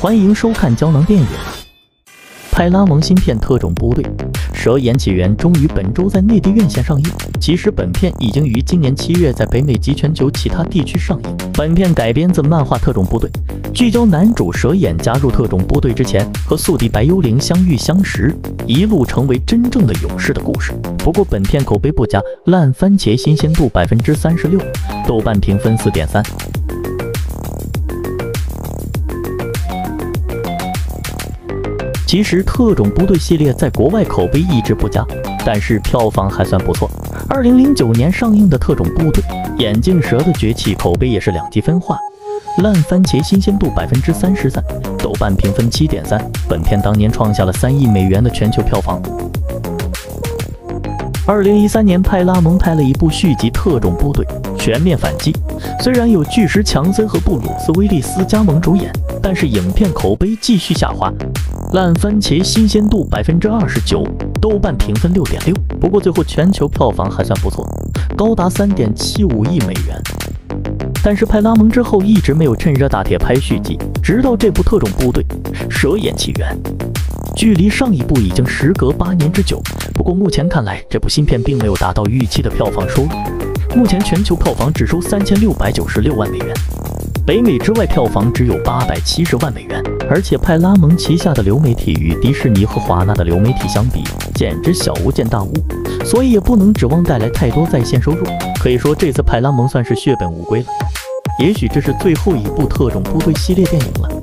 欢迎收看胶囊电影《派拉蒙芯片特种部队：蛇眼起源》终于本周在内地院线上映。其实本片已经于今年七月在北美及全球其他地区上映。本片改编自漫画《特种部队》，聚焦男主蛇眼加入特种部队之前和宿敌白幽灵相遇相识，一路成为真正的勇士的故事。不过本片口碑不佳，烂番茄新鲜度百分之三十六，豆瓣评分四点三。其实特种部队系列在国外口碑一直不佳，但是票房还算不错。二零零九年上映的特种部队：眼镜蛇的崛起口碑也是两极分化，烂番茄新鲜度百分之三十三，豆瓣评分七点三。本片当年创下了三亿美元的全球票房。二零一三年，派拉蒙拍了一部续集《特种部队：全面反击》，虽然有巨石强森和布鲁斯威利斯加盟主演，但是影片口碑继续下滑。烂番茄新鲜度百分之二十九，豆瓣评分六点六。不过最后全球票房还算不错，高达三点七五亿美元。但是派拉蒙之后一直没有趁热打铁拍续集，直到这部特种部队：蛇眼起源，距离上一部已经时隔八年之久。不过目前看来，这部新片并没有达到预期的票房收入，目前全球票房只收三千六百九十六万美元。北美之外票房只有八百七十万美元，而且派拉蒙旗下的流媒体与迪士尼和华纳的流媒体相比，简直小巫见大巫，所以也不能指望带来太多在线收入。可以说这次派拉蒙算是血本无归了。也许这是最后一部特种部队系列电影了。